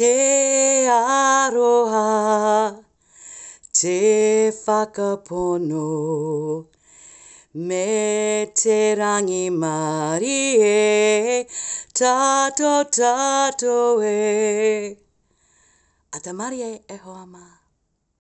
Te aroha, te whakapono, me te rangi mari e, tato tato e. Ata mari e e hoa maa.